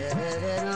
Yeah.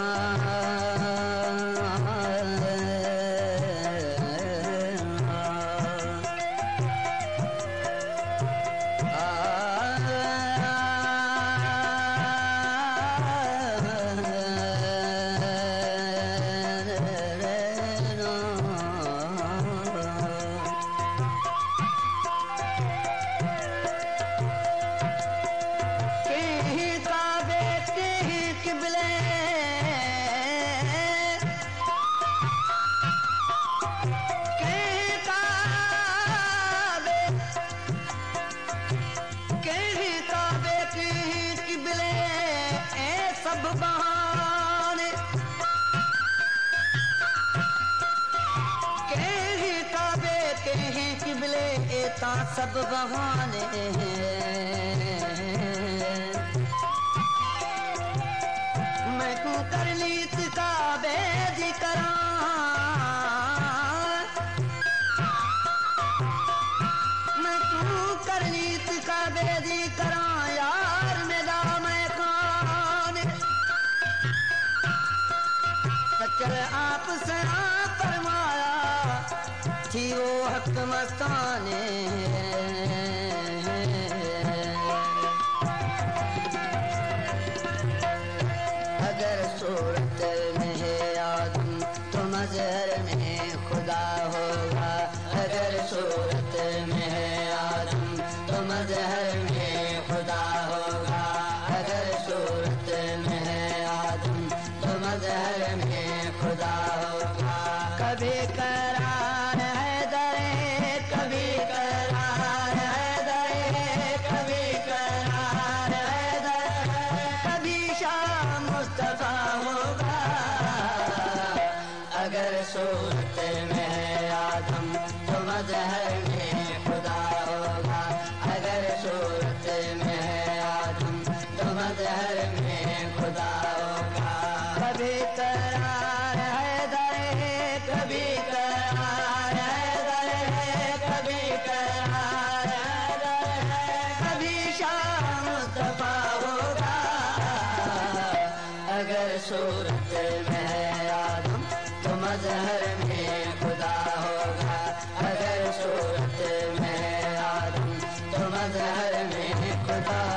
सब बहाने कहीं काबे कहीं किबले एता सब बहाने हैं से फरमाया थी वो हक मस्ताने सूरज में आदम तो में खुदा होगा अगर सूरज में आदम तो मजहर में खुदा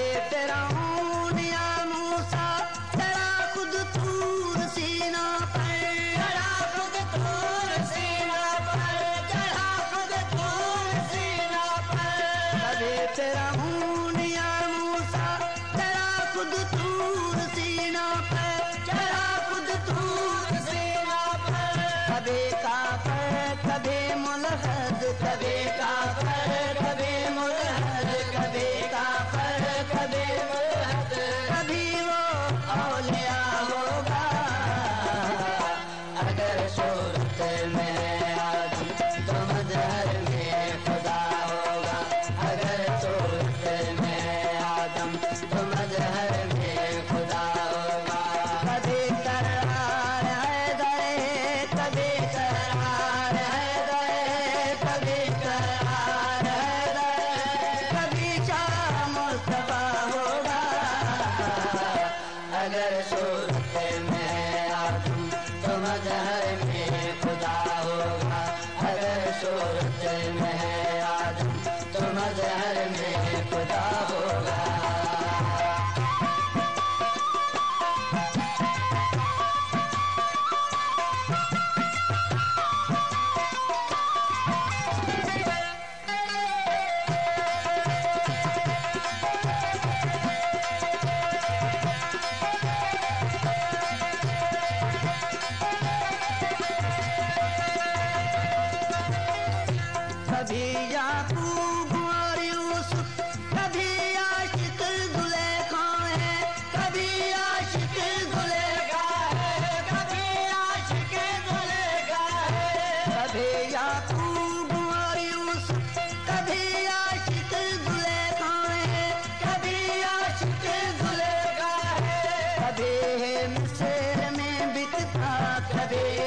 रामो अगर सोचते मैं तुम तो में खुदा होगा अगर सोचते मैं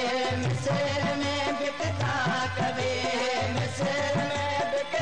सेर में बितदा कबी शर में बि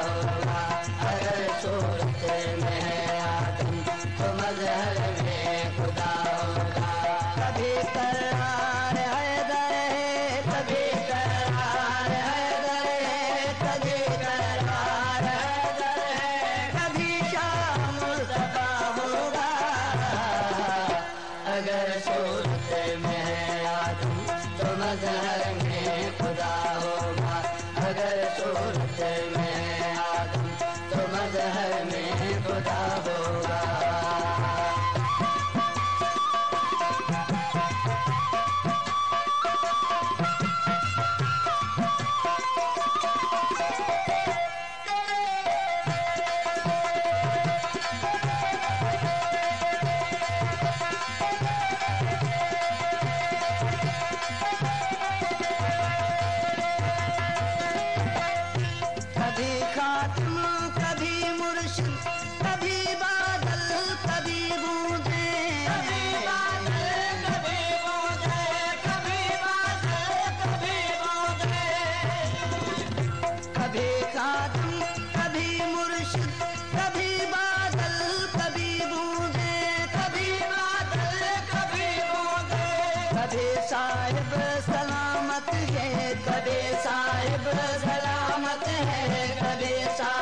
ज़र में ख़ुदा अगर सूरत में आदम तुमज़र में ख़ुदा सब सलामत है कभी सा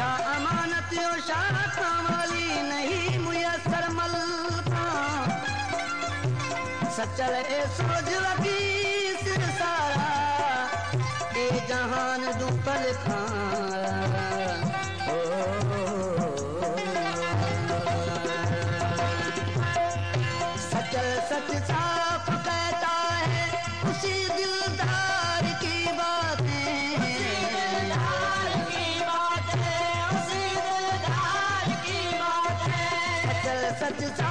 साझा अमानत यो शाह कांवली नहीं मुयसर मलता सचल ए सोज वकीस सारा ए जहान दुपल खां desire.